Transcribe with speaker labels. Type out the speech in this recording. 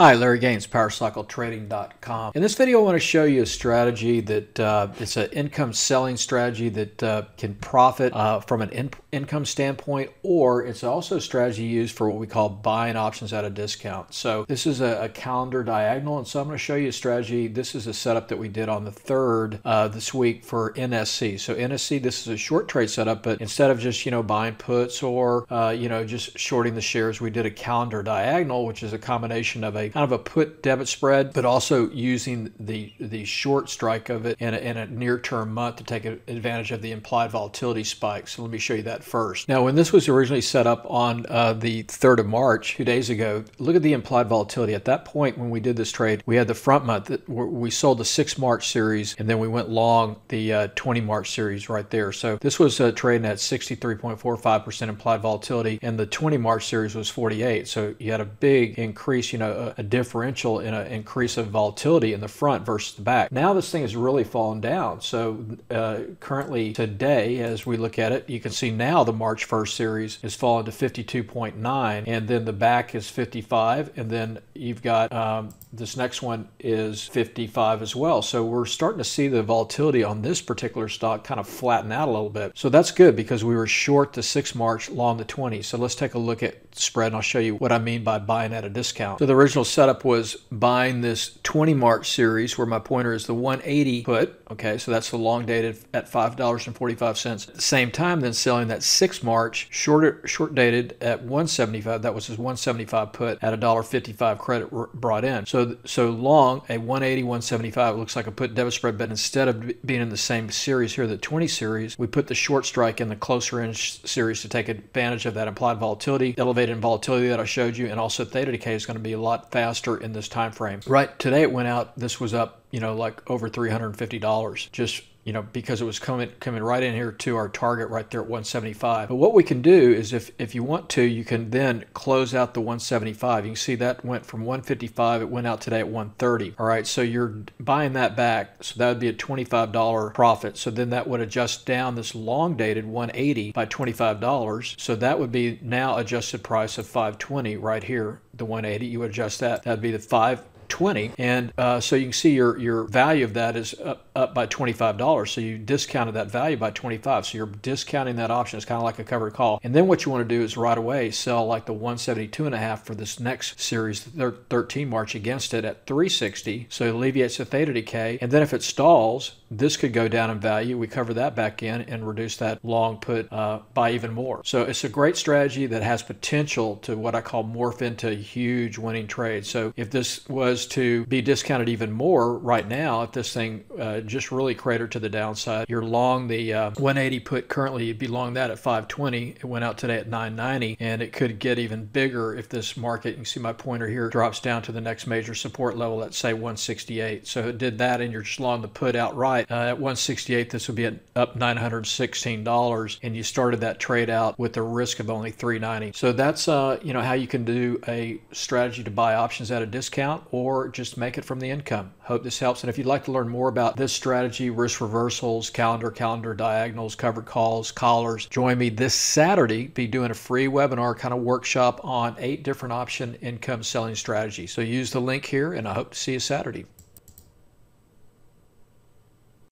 Speaker 1: Hi, Larry Gaines, PowerCycleTrading.com. In this video, I want to show you a strategy that uh, it's an income selling strategy that uh, can profit uh, from an in income standpoint, or it's also a strategy used for what we call buying options at a discount. So this is a, a calendar diagonal, and so I'm going to show you a strategy. This is a setup that we did on the third uh, this week for NSC. So NSC, this is a short trade setup, but instead of just you know buying puts or uh, you know just shorting the shares, we did a calendar diagonal, which is a combination of a kind of a put debit spread, but also using the the short strike of it in a, in a near term month to take advantage of the implied volatility spike. So let me show you that first. Now, when this was originally set up on uh, the 3rd of March, two days ago, look at the implied volatility. At that point, when we did this trade, we had the front month that we sold the 6 March series and then we went long the uh, 20 March series right there. So this was uh, trading at 63.45% implied volatility and the 20 March series was 48. So you had a big increase, you know, a differential in an increase of volatility in the front versus the back. Now this thing has really fallen down. So uh, currently today, as we look at it, you can see now the March 1st series is fallen to 52.9 and then the back is 55 and then you've got um, this next one is 55 as well. So we're starting to see the volatility on this particular stock kind of flatten out a little bit. So that's good because we were short the 6 March, long the 20. So let's take a look at spread and I'll show you what I mean by buying at a discount. So the original setup was buying this 20 March series where my pointer is the 180 put. Okay, so that's the long dated at $5.45. At the same time, then selling that 6 March short, short dated at 175. That was his 175 put at a $1.55 credit brought in. So, so long a 180, 175 looks like a put debit spread, but instead of being in the same series here, the 20 series, we put the short strike in the closer in series to take advantage of that implied volatility, elevated volatility that I showed you, and also theta decay is going to be a lot faster in this time frame. Right today it went out. This was up, you know, like over $350 just you know, because it was coming coming right in here to our target right there at 175. But what we can do is if, if you want to, you can then close out the 175. You can see that went from 155, it went out today at 130. All right, so you're buying that back. So that would be a $25 profit. So then that would adjust down this long dated 180 by $25. So that would be now adjusted price of 520 right here. The 180, you adjust that. That'd be the five 20 and uh, so you can see your your value of that is up, up by $25 so you discounted that value by 25 so you're discounting that option. It's kind of like a covered call. And then what you want to do is right away sell like the 172 and a half for this next series 13 march against it at 360 so it alleviates the theta decay. And then if it stalls this could go down in value. We cover that back in and reduce that long put uh, by even more. So it's a great strategy that has potential to what I call morph into a huge winning trades. So if this was to be discounted even more right now, if this thing uh, just really cratered to the downside, you're long the uh, 180 put currently, you'd be long that at 520. It went out today at 990 and it could get even bigger if this market, you can see my pointer here, drops down to the next major support level, let's say 168. So it did that and you're just long the put outright uh, at 168, this would be up $916, and you started that trade out with a risk of only 390. So that's uh, you know how you can do a strategy to buy options at a discount or just make it from the income. Hope this helps. And if you'd like to learn more about this strategy, risk reversals, calendar, calendar diagonals, covered calls, collars, join me this Saturday. Be doing a free webinar kind of workshop on eight different option income selling strategies. So use the link here, and I hope to see you Saturday.